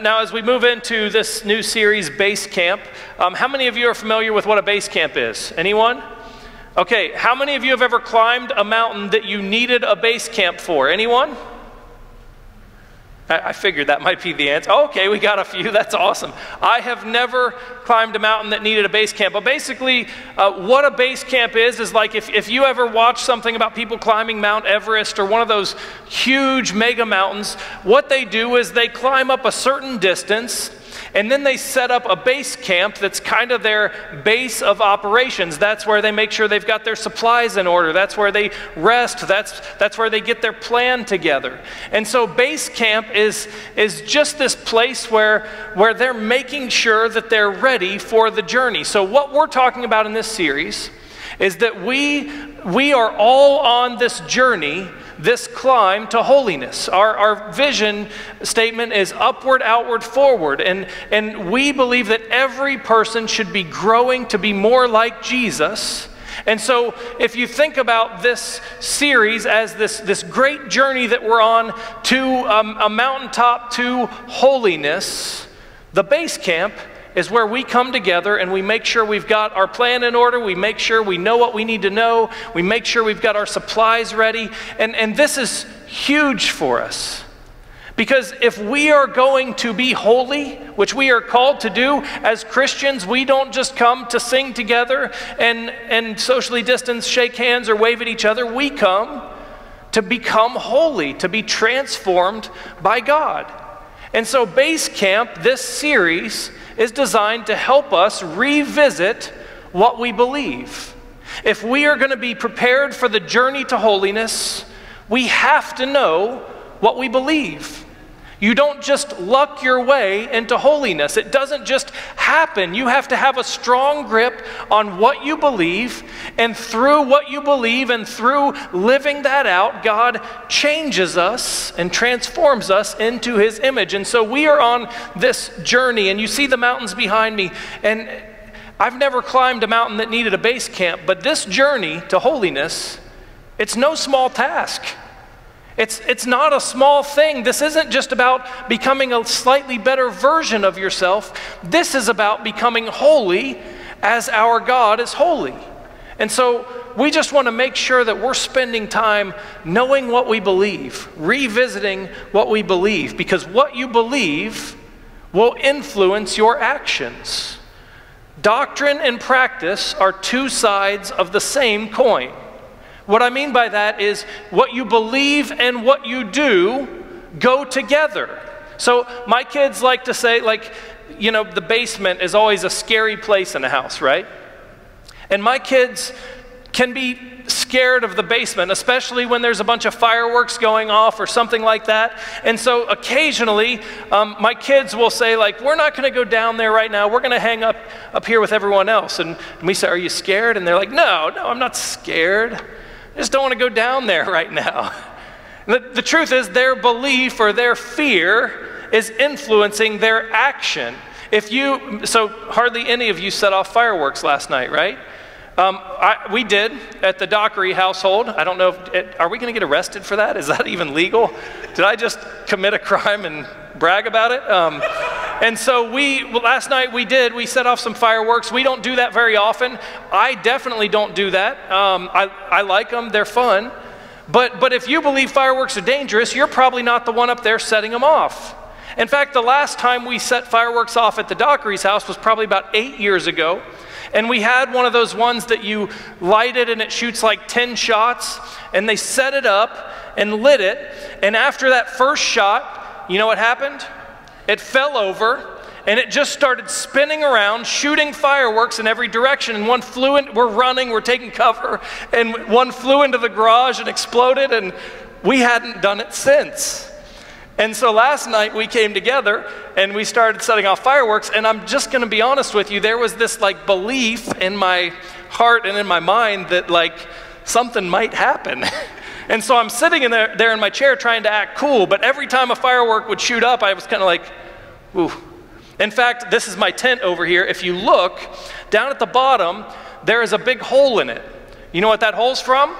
Now, as we move into this new series, Base Camp, um, how many of you are familiar with what a base camp is? Anyone? Okay, how many of you have ever climbed a mountain that you needed a base camp for? Anyone? I figured that might be the answer. Okay, we got a few. That's awesome. I have never climbed a mountain that needed a base camp. But basically, uh, what a base camp is, is like if, if you ever watch something about people climbing Mount Everest or one of those huge mega mountains, what they do is they climb up a certain distance and then they set up a base camp that's kind of their base of operations. That's where they make sure they've got their supplies in order. That's where they rest. That's, that's where they get their plan together. And so base camp is, is just this place where, where they're making sure that they're ready for the journey. So what we're talking about in this series is that we, we are all on this journey this climb to holiness. Our, our vision statement is upward, outward, forward. And, and we believe that every person should be growing to be more like Jesus. And so, if you think about this series as this, this great journey that we're on to um, a mountaintop to holiness, the base camp is where we come together and we make sure we've got our plan in order. We make sure we know what we need to know. We make sure we've got our supplies ready. And, and this is huge for us. Because if we are going to be holy, which we are called to do as Christians, we don't just come to sing together and, and socially distance, shake hands, or wave at each other. We come to become holy, to be transformed by God. And so, Base Camp, this series, is designed to help us revisit what we believe. If we are going to be prepared for the journey to holiness, we have to know what we believe. You don't just luck your way into holiness. It doesn't just happen. You have to have a strong grip on what you believe, and through what you believe and through living that out, God changes us and transforms us into His image. And so we are on this journey, and you see the mountains behind me, and I've never climbed a mountain that needed a base camp, but this journey to holiness, it's no small task. It's, it's not a small thing. This isn't just about becoming a slightly better version of yourself. This is about becoming holy as our God is holy. And so we just want to make sure that we're spending time knowing what we believe, revisiting what we believe, because what you believe will influence your actions. Doctrine and practice are two sides of the same coin. What I mean by that is what you believe and what you do go together. So my kids like to say, like, you know, the basement is always a scary place in a house, right? And my kids can be scared of the basement, especially when there's a bunch of fireworks going off or something like that. And so occasionally, um, my kids will say, like, we're not going to go down there right now. We're going to hang up up here with everyone else. And we say, are you scared? And they're like, no, no, I'm not scared. I just don't want to go down there right now. The, the truth is, their belief or their fear is influencing their action. If you, so hardly any of you set off fireworks last night, right? Um, I, we did at the Dockery household. I don't know if, it, are we going to get arrested for that? Is that even legal? Did I just commit a crime and brag about it? Um, and so we, last night we did, we set off some fireworks. We don't do that very often. I definitely don't do that. Um, I, I like them, they're fun. But, but if you believe fireworks are dangerous, you're probably not the one up there setting them off. In fact, the last time we set fireworks off at the Dockery's house was probably about eight years ago. And we had one of those ones that you light it and it shoots like 10 shots. And they set it up and lit it. And after that first shot, you know what happened? It fell over and it just started spinning around, shooting fireworks in every direction. And one flew in, we're running, we're taking cover, and one flew into the garage and exploded, and we hadn't done it since. And so last night we came together and we started setting off fireworks. And I'm just going to be honest with you, there was this like belief in my heart and in my mind that like something might happen. And so I'm sitting in there, there in my chair trying to act cool, but every time a firework would shoot up, I was kind of like, ooh. In fact, this is my tent over here. If you look down at the bottom, there is a big hole in it. You know what that hole's from?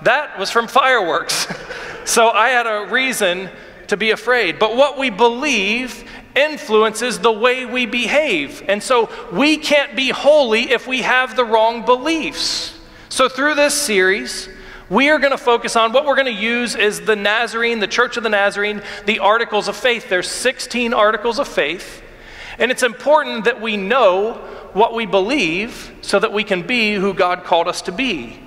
That was from fireworks. so I had a reason to be afraid. But what we believe influences the way we behave. And so we can't be holy if we have the wrong beliefs. So through this series, we are going to focus on what we're going to use is the Nazarene, the Church of the Nazarene, the articles of faith. There's 16 articles of faith. And it's important that we know what we believe so that we can be who God called us to be.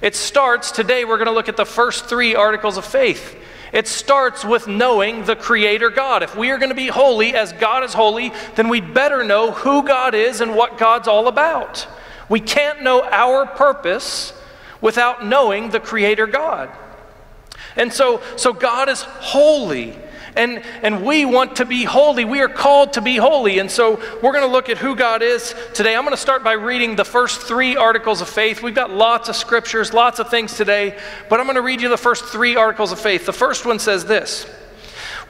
It starts today, we're going to look at the first three articles of faith. It starts with knowing the Creator God. If we are going to be holy as God is holy, then we better know who God is and what God's all about. We can't know our purpose without knowing the Creator God. And so, so God is holy. And, and we want to be holy. We are called to be holy. And so we're going to look at who God is today. I'm going to start by reading the first three articles of faith. We've got lots of scriptures, lots of things today, but I'm going to read you the first three articles of faith. The first one says this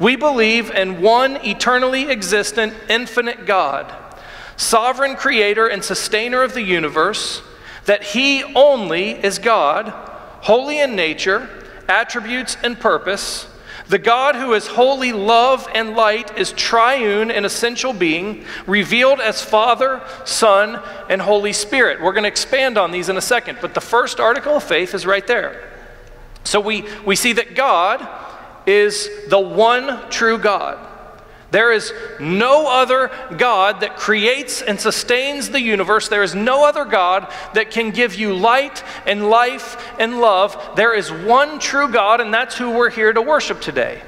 We believe in one eternally existent, infinite God, sovereign creator and sustainer of the universe, that He only is God, holy in nature, attributes, and purpose the God who is holy, love, and light is triune and essential being, revealed as Father, Son, and Holy Spirit. We're going to expand on these in a second, but the first article of faith is right there. So we, we see that God is the one true God. There is no other God that creates and sustains the universe. There is no other God that can give you light and life and love. There is one true God, and that's who we're here to worship today.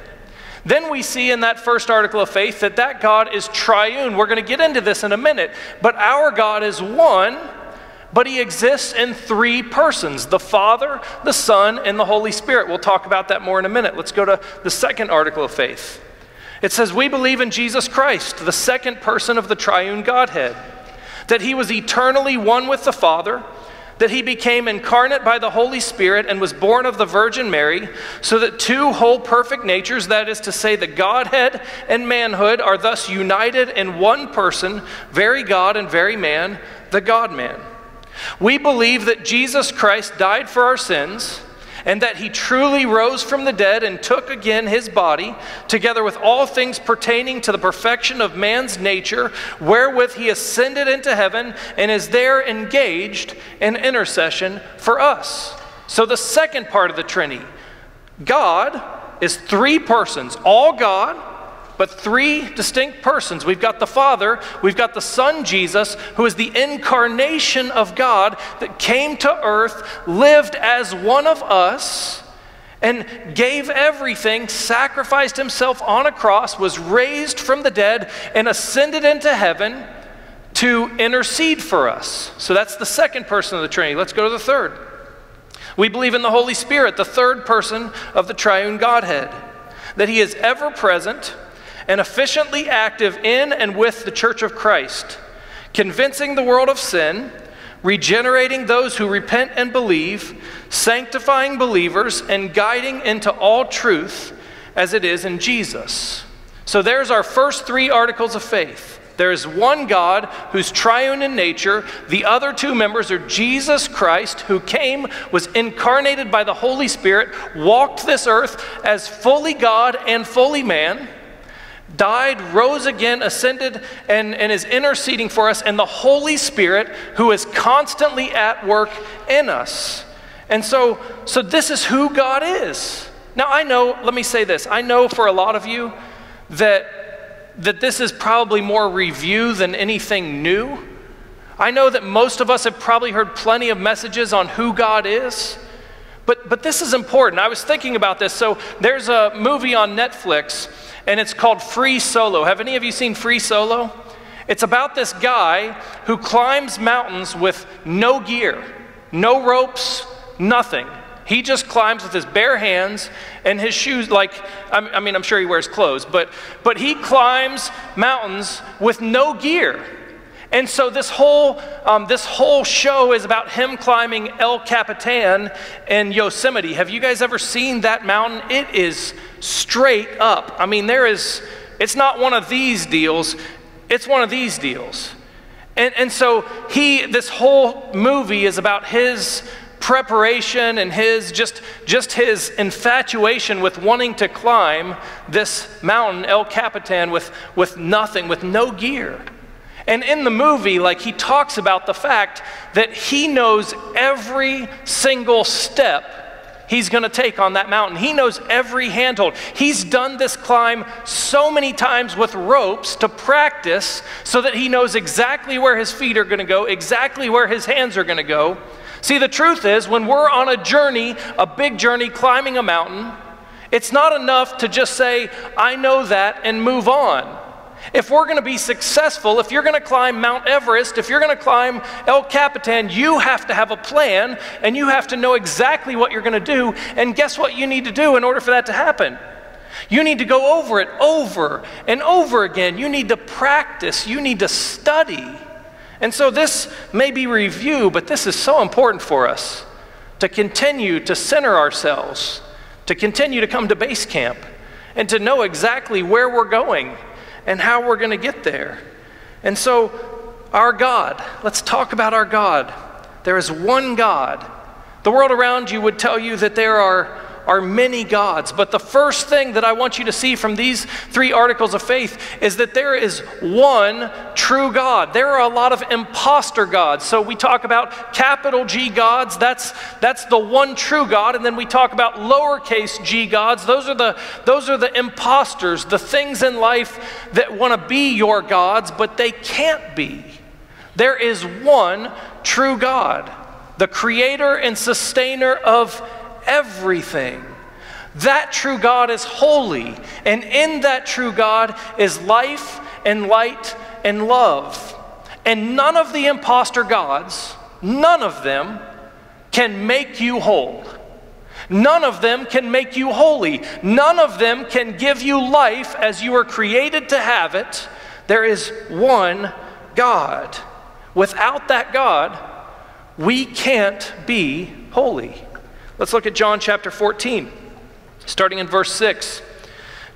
Then we see in that first article of faith that that God is triune. We're going to get into this in a minute. But our God is one, but he exists in three persons the Father, the Son, and the Holy Spirit. We'll talk about that more in a minute. Let's go to the second article of faith. It says, We believe in Jesus Christ, the second person of the triune Godhead, that he was eternally one with the Father, that he became incarnate by the Holy Spirit and was born of the Virgin Mary, so that two whole perfect natures, that is to say, the Godhead and manhood, are thus united in one person, very God and very man, the God man. We believe that Jesus Christ died for our sins and that he truly rose from the dead and took again his body, together with all things pertaining to the perfection of man's nature, wherewith he ascended into heaven and is there engaged in intercession for us. So, the second part of the Trinity God is three persons, all God but three distinct persons. We've got the Father, we've got the Son Jesus, who is the incarnation of God that came to earth, lived as one of us, and gave everything, sacrificed himself on a cross, was raised from the dead, and ascended into heaven to intercede for us. So that's the second person of the Trinity. Let's go to the third. We believe in the Holy Spirit, the third person of the triune Godhead, that he is ever present and efficiently active in and with the church of Christ, convincing the world of sin, regenerating those who repent and believe, sanctifying believers, and guiding into all truth as it is in Jesus. So there's our first three articles of faith. There is one God who's triune in nature. The other two members are Jesus Christ, who came, was incarnated by the Holy Spirit, walked this earth as fully God and fully man died, rose again, ascended, and, and is interceding for us, and the Holy Spirit who is constantly at work in us. And so, so this is who God is. Now, I know, let me say this I know for a lot of you that, that this is probably more review than anything new. I know that most of us have probably heard plenty of messages on who God is. But, but this is important. I was thinking about this. So, there's a movie on Netflix and it's called Free Solo. Have any of you seen Free Solo? It's about this guy who climbs mountains with no gear, no ropes, nothing. He just climbs with his bare hands and his shoes, like, I mean, I'm sure he wears clothes, but, but he climbs mountains with no gear. And so this whole, um, this whole show is about him climbing El Capitan in Yosemite. Have you guys ever seen that mountain? It is straight up. I mean, there is, it's not one of these deals, it's one of these deals. And, and so he, this whole movie is about his preparation and his just, just his infatuation with wanting to climb this mountain, El Capitan, with, with nothing, with no gear. And in the movie, like he talks about the fact that he knows every single step he's going to take on that mountain. He knows every handhold. He's done this climb so many times with ropes to practice so that he knows exactly where his feet are going to go, exactly where his hands are going to go. See, the truth is, when we're on a journey, a big journey, climbing a mountain, it's not enough to just say, I know that, and move on. If we're going to be successful, if you're going to climb Mount Everest, if you're going to climb El Capitan, you have to have a plan and you have to know exactly what you're going to do. And guess what you need to do in order for that to happen? You need to go over it over and over again. You need to practice, you need to study. And so this may be review, but this is so important for us to continue to center ourselves, to continue to come to base camp, and to know exactly where we're going and how we're going to get there. And so, our God, let's talk about our God. There is one God. The world around you would tell you that there are are many gods. But the first thing that I want you to see from these three articles of faith is that there is one true God. There are a lot of impostor gods. So we talk about capital G gods, that's, that's the one true God. And then we talk about lowercase g gods. Those are the, those are the imposters, the things in life that want to be your gods, but they can't be. There is one true God, the creator and sustainer of everything. That true God is holy, and in that true God is life and light and love. And none of the impostor gods, none of them can make you whole. None of them can make you holy. None of them can give you life as you were created to have it. There is one God. Without that God, we can't be holy. Let's look at John chapter 14, starting in verse 6.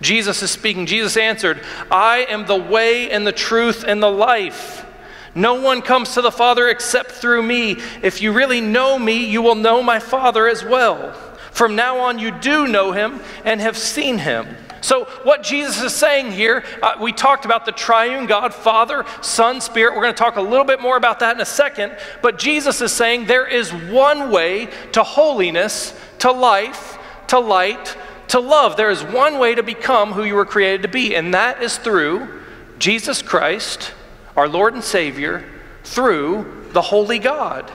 Jesus is speaking. Jesus answered, I am the way and the truth and the life. No one comes to the Father except through me. If you really know me, you will know my Father as well. From now on, you do know him and have seen him. So, what Jesus is saying here, uh, we talked about the triune God, Father, Son, Spirit. We're going to talk a little bit more about that in a second. But Jesus is saying there is one way to holiness, to life, to light, to love. There is one way to become who you were created to be, and that is through Jesus Christ, our Lord and Savior, through the Holy God.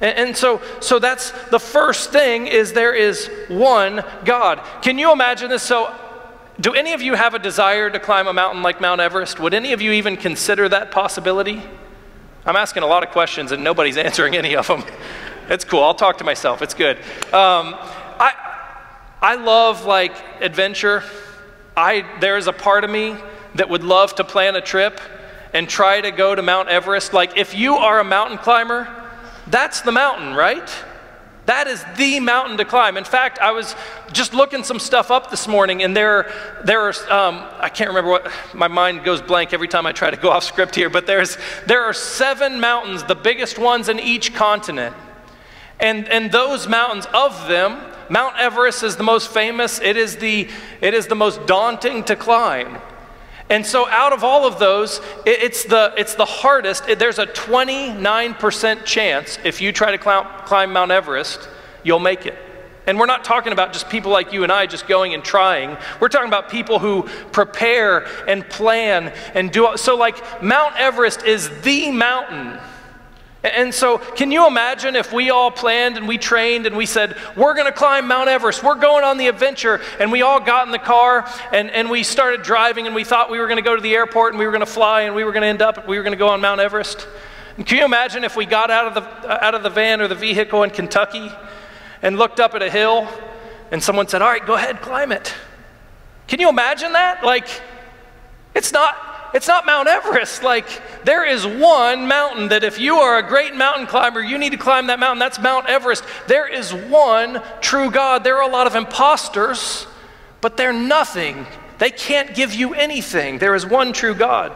And, and so, so that's the first thing is there is one God. Can you imagine this? So do any of you have a desire to climb a mountain like Mount Everest? Would any of you even consider that possibility? I'm asking a lot of questions and nobody's answering any of them. It's cool. I'll talk to myself. It's good. Um, I, I love like adventure. I, there is a part of me that would love to plan a trip and try to go to Mount Everest. Like, if you are a mountain climber, that's the mountain, right? That is the mountain to climb. In fact, I was just looking some stuff up this morning, and there, there are, um, I can't remember what, my mind goes blank every time I try to go off script here, but there's, there are seven mountains, the biggest ones in each continent. And, and those mountains, of them, Mount Everest is the most famous, it is the, it is the most daunting to climb. And so, out of all of those, it's the, it's the hardest. There's a 29% chance if you try to climb Mount Everest, you'll make it. And we're not talking about just people like you and I just going and trying. We're talking about people who prepare and plan and do. So, like, Mount Everest is the mountain and so, can you imagine if we all planned and we trained and we said, We're going to climb Mount Everest, we're going on the adventure, and we all got in the car and, and we started driving and we thought we were going to go to the airport and we were going to fly and we were going to end up, we were going to go on Mount Everest? And can you imagine if we got out of, the, uh, out of the van or the vehicle in Kentucky and looked up at a hill and someone said, All right, go ahead, climb it? Can you imagine that? Like, it's not it's not Mount Everest. Like, there is one mountain that if you are a great mountain climber, you need to climb that mountain. That's Mount Everest. There is one true God. There are a lot of imposters, but they're nothing. They can't give you anything. There is one true God.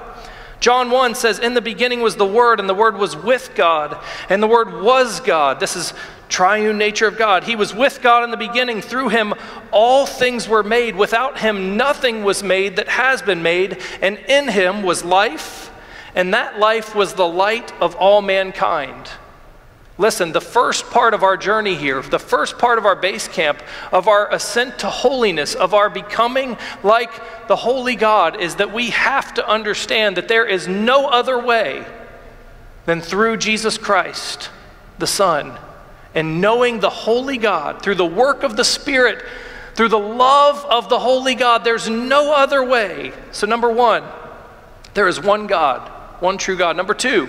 John 1 says, In the beginning was the Word, and the Word was with God, and the Word was God. This is triune nature of God. He was with God in the beginning. Through him, all things were made. Without him, nothing was made that has been made. And in him was life, and that life was the light of all mankind. Listen, the first part of our journey here, the first part of our base camp, of our ascent to holiness, of our becoming like the holy God, is that we have to understand that there is no other way than through Jesus Christ, the Son and knowing the holy God through the work of the Spirit, through the love of the holy God. There's no other way. So, number one, there is one God, one true God. Number two,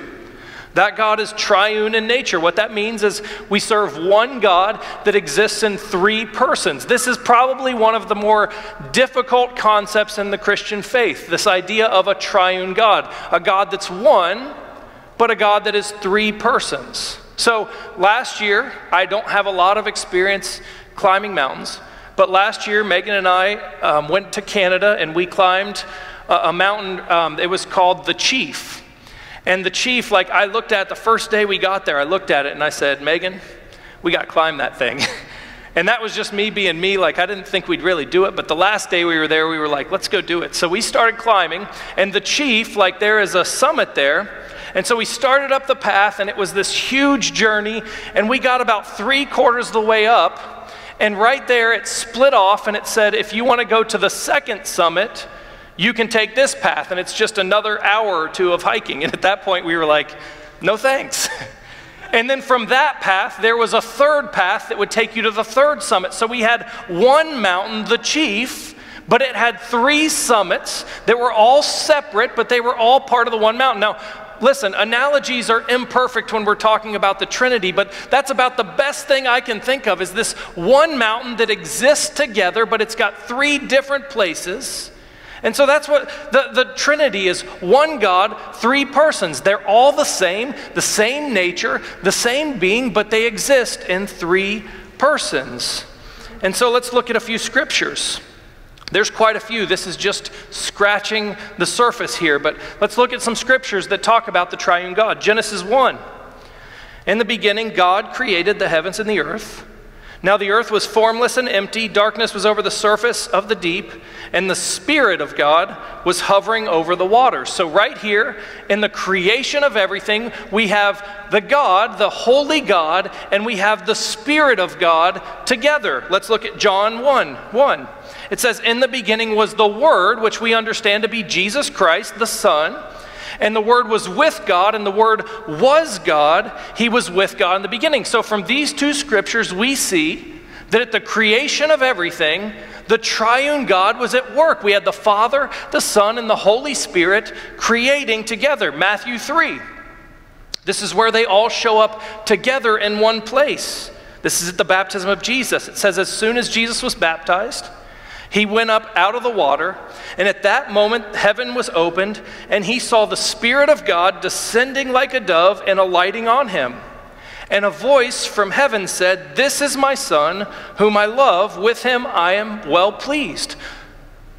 that God is triune in nature. What that means is we serve one God that exists in three persons. This is probably one of the more difficult concepts in the Christian faith this idea of a triune God, a God that's one, but a God that is three persons. So last year, I don't have a lot of experience climbing mountains, but last year, Megan and I um, went to Canada and we climbed a, a mountain. Um, it was called the Chief. And the Chief, like I looked at the first day we got there, I looked at it and I said, Megan, we got to climb that thing. And that was just me being me. Like, I didn't think we'd really do it. But the last day we were there, we were like, let's go do it. So we started climbing. And the chief, like, there is a summit there. And so we started up the path, and it was this huge journey, and we got about three quarters of the way up. And right there, it split off, and it said, if you want to go to the second summit, you can take this path, and it's just another hour or two of hiking. And at that point, we were like, no thanks. And then from that path, there was a third path that would take you to the third summit. So we had one mountain, the chief, but it had three summits that were all separate, but they were all part of the one mountain. Now, listen, analogies are imperfect when we're talking about the Trinity, but that's about the best thing I can think of is this one mountain that exists together, but it's got three different places. And so that's what the, the Trinity is one God, three persons. They're all the same, the same nature, the same being, but they exist in three persons. And so let's look at a few scriptures. There's quite a few. This is just scratching the surface here, but let's look at some scriptures that talk about the triune God. Genesis 1. In the beginning, God created the heavens and the earth. Now the earth was formless and empty, darkness was over the surface of the deep, and the Spirit of God was hovering over the waters. So, right here in the creation of everything, we have the God, the holy God, and we have the Spirit of God together. Let's look at John 1 1. It says, In the beginning was the Word, which we understand to be Jesus Christ, the Son. And the Word was with God, and the Word was God. He was with God in the beginning. So, from these two scriptures, we see that at the creation of everything, the triune God was at work. We had the Father, the Son, and the Holy Spirit creating together. Matthew 3. This is where they all show up together in one place. This is at the baptism of Jesus. It says, as soon as Jesus was baptized, he went up out of the water, and at that moment heaven was opened, and he saw the Spirit of God descending like a dove and alighting on him. And a voice from heaven said, This is my Son, whom I love, with him I am well pleased.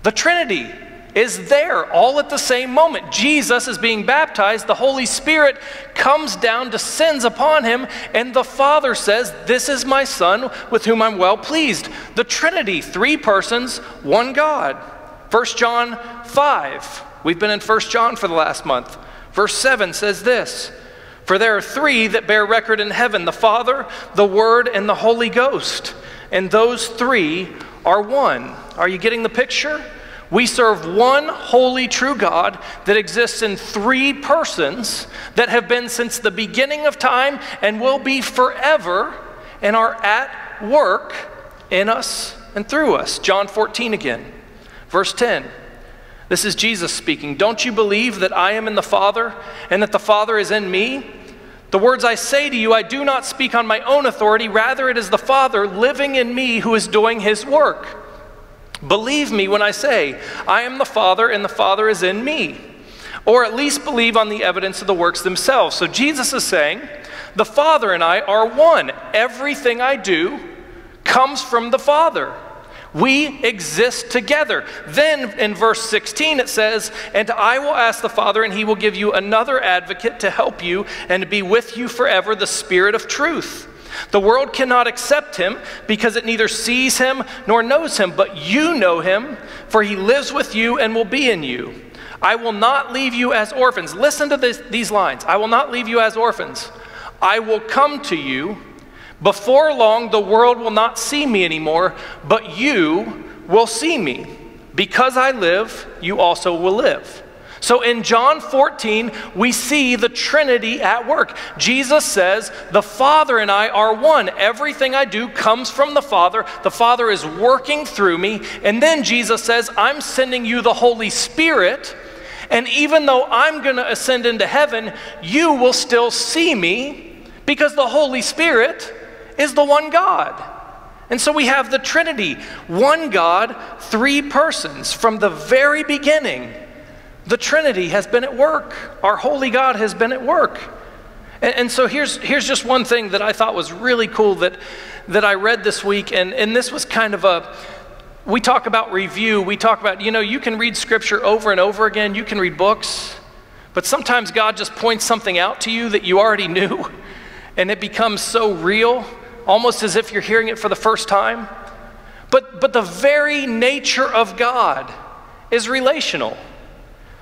The Trinity is there all at the same moment. Jesus is being baptized, the Holy Spirit comes down, descends upon him, and the Father says, This is my Son with whom I'm well pleased. The Trinity, three persons, one God. 1 John 5. We've been in 1 John for the last month. Verse 7 says this For there are three that bear record in heaven the Father, the Word, and the Holy Ghost. And those three are one. Are you getting the picture? We serve one holy, true God that exists in three persons that have been since the beginning of time and will be forever and are at work in us and through us. John 14 again, verse 10. This is Jesus speaking. Don't you believe that I am in the Father and that the Father is in me? The words I say to you, I do not speak on my own authority. Rather, it is the Father living in me who is doing his work. Believe me when I say, I am the Father and the Father is in me. Or at least believe on the evidence of the works themselves. So Jesus is saying, the Father and I are one. Everything I do comes from the Father. We exist together. Then in verse 16 it says, And I will ask the Father, and he will give you another advocate to help you and to be with you forever, the Spirit of truth. The world cannot accept him because it neither sees him nor knows him, but you know him, for he lives with you and will be in you. I will not leave you as orphans. Listen to this, these lines I will not leave you as orphans. I will come to you. Before long, the world will not see me anymore, but you will see me. Because I live, you also will live. So in John 14, we see the Trinity at work. Jesus says, The Father and I are one. Everything I do comes from the Father. The Father is working through me. And then Jesus says, I'm sending you the Holy Spirit. And even though I'm going to ascend into heaven, you will still see me because the Holy Spirit is the one God. And so we have the Trinity one God, three persons. From the very beginning, the Trinity has been at work. Our holy God has been at work. And, and, so here's, here's just one thing that I thought was really cool that, that I read this week. And, and this was kind of a, we talk about review. We talk about, you know, you can read scripture over and over again, you can read books, but sometimes God just points something out to you that you already knew, and it becomes so real almost as if you're hearing it for the first time. But, but the very nature of God is relational.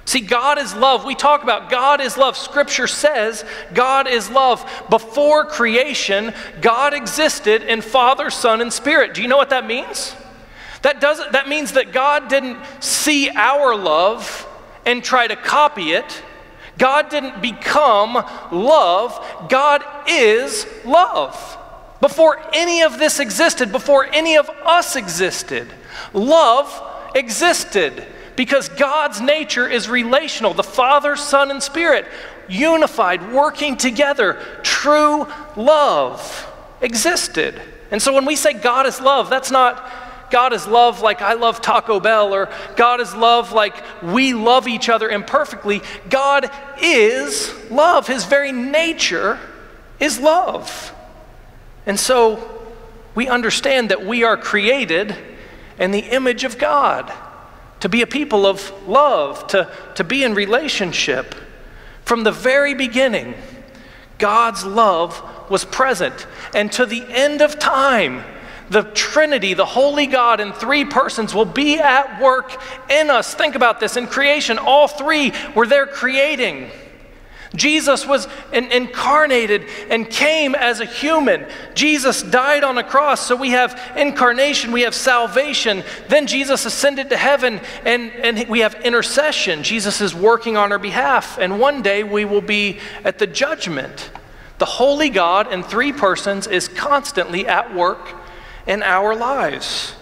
See, God is love. We talk about God is love. Scripture says God is love. Before creation, God existed in Father, Son, and Spirit. Do you know what that means? That, doesn't, that means that God didn't see our love and try to copy it. God didn't become love. God is love. Before any of this existed, before any of us existed, love existed because God's nature is relational. The Father, Son, and Spirit, unified, working together, true love existed. And so when we say God is love, that's not God is love like I love Taco Bell or God is love like we love each other imperfectly. God is love. His very nature is love. And so we understand that we are created in the image of God, to be a people of love, to, to be in relationship. From the very beginning, God's love was present. And to the end of time, the Trinity, the Holy God in three persons, will be at work in us. Think about this. In creation, all three were there creating. Jesus was in, incarnated and came as a human. Jesus died on a cross, so we have incarnation, we have salvation. Then Jesus ascended to heaven, and, and we have intercession. Jesus is working on our behalf, and one day we will be at the judgment. The Holy God in three persons is constantly at work in our lives.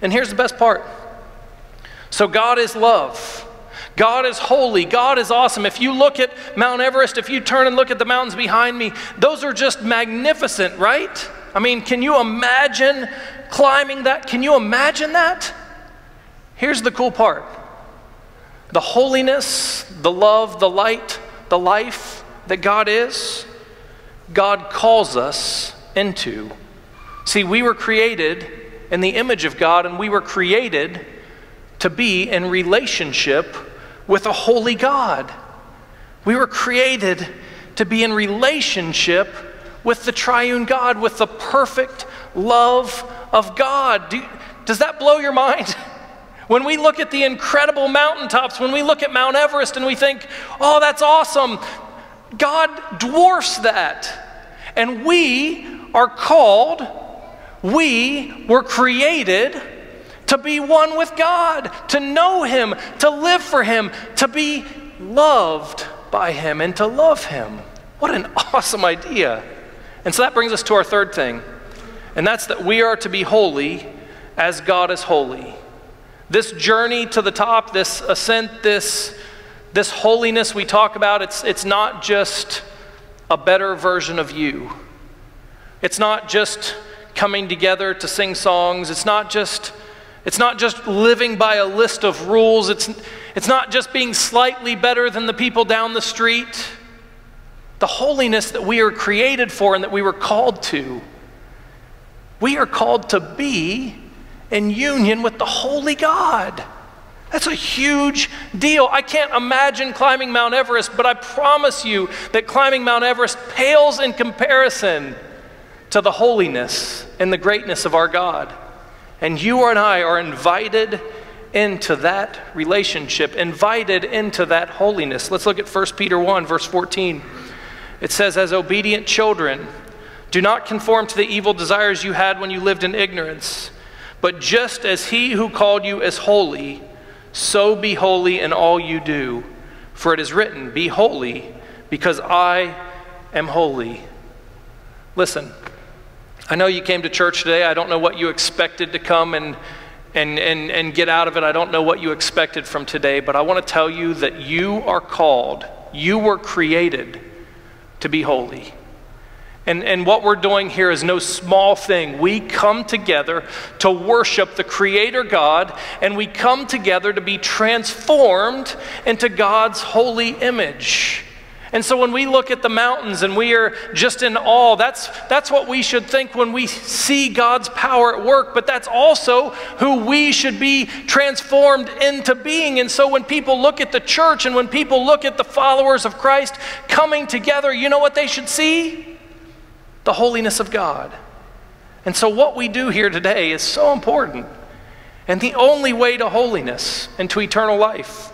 And here's the best part so, God is love. God is holy. God is awesome. If you look at Mount Everest, if you turn and look at the mountains behind me, those are just magnificent, right? I mean, can you imagine climbing that? Can you imagine that? Here's the cool part the holiness, the love, the light, the life that God is, God calls us into. See, we were created in the image of God, and we were created to be in relationship with a holy God. We were created to be in relationship with the triune God, with the perfect love of God. Do, does that blow your mind? When we look at the incredible mountaintops, when we look at Mount Everest and we think, oh, that's awesome, God dwarfs that. And we are called, we were created to be one with God, to know Him, to live for Him, to be loved by Him, and to love Him. What an awesome idea. And so that brings us to our third thing, and that's that we are to be holy as God is holy. This journey to the top, this ascent, this, this holiness we talk about, it's, it's not just a better version of you. It's not just coming together to sing songs. It's not just it's not just living by a list of rules, it's, it's not just being slightly better than the people down the street. The holiness that we are created for and that we were called to. We are called to be in union with the holy God. That's a huge deal. I can't imagine climbing Mount Everest, but I promise you that climbing Mount Everest pales in comparison to the holiness and the greatness of our God. And you and I are invited into that relationship, invited into that holiness. Let's look at 1 Peter 1, verse 14. It says, As obedient children, do not conform to the evil desires you had when you lived in ignorance, but just as he who called you is holy, so be holy in all you do. For it is written, Be holy, because I am holy. Listen, I know you came to church today. I don't know what you expected to come and, and, and, and get out of it. I don't know what you expected from today, but I want to tell you that you are called, you were created to be holy. And, and what we're doing here is no small thing. We come together to worship the Creator God, and we come together to be transformed into God's holy image. And so when we look at the mountains and we are just in awe, that's, that's what we should think when we see God's power at work, but that's also who we should be transformed into being. And so when people look at the church and when people look at the followers of Christ coming together, you know what they should see? The holiness of God. And so what we do here today is so important. And the only way to holiness and to eternal life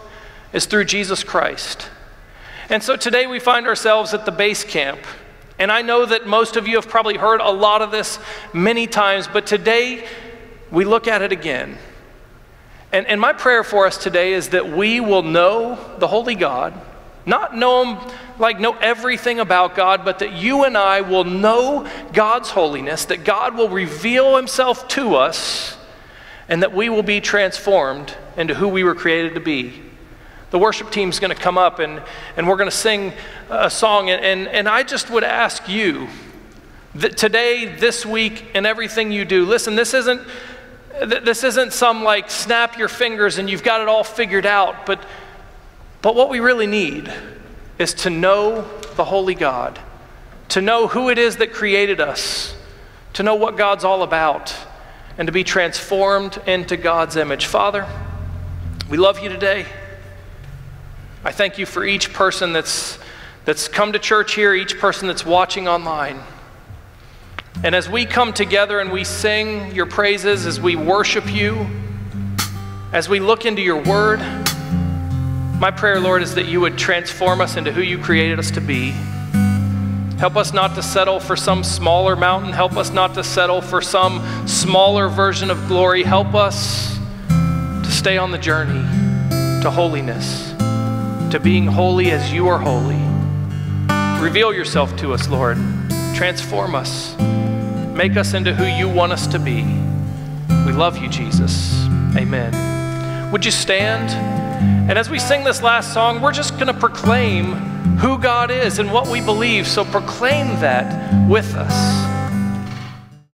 is through Jesus Christ. And so today we find ourselves at the base camp. And I know that most of you have probably heard a lot of this many times, but today we look at it again. And, and my prayer for us today is that we will know the Holy God, not know Him like know everything about God, but that you and I will know God's holiness, that God will reveal Himself to us, and that we will be transformed into who we were created to be. The worship team's going to come up and, and we're going to sing a song. And, and, and I just would ask you that today, this week, and everything you do, listen, this isn't, this isn't some like snap your fingers and you've got it all figured out. But, but what we really need is to know the Holy God, to know who it is that created us, to know what God's all about, and to be transformed into God's image. Father, we love you today. I thank you for each person that's, that's come to church here, each person that's watching online. And as we come together and we sing your praises, as we worship you, as we look into your word, my prayer, Lord, is that you would transform us into who you created us to be. Help us not to settle for some smaller mountain. Help us not to settle for some smaller version of glory. Help us to stay on the journey to holiness to being holy as you are holy. Reveal yourself to us, Lord. Transform us. Make us into who you want us to be. We love you, Jesus. Amen. Would you stand? And as we sing this last song, we're just going to proclaim who God is and what we believe. So proclaim that with us.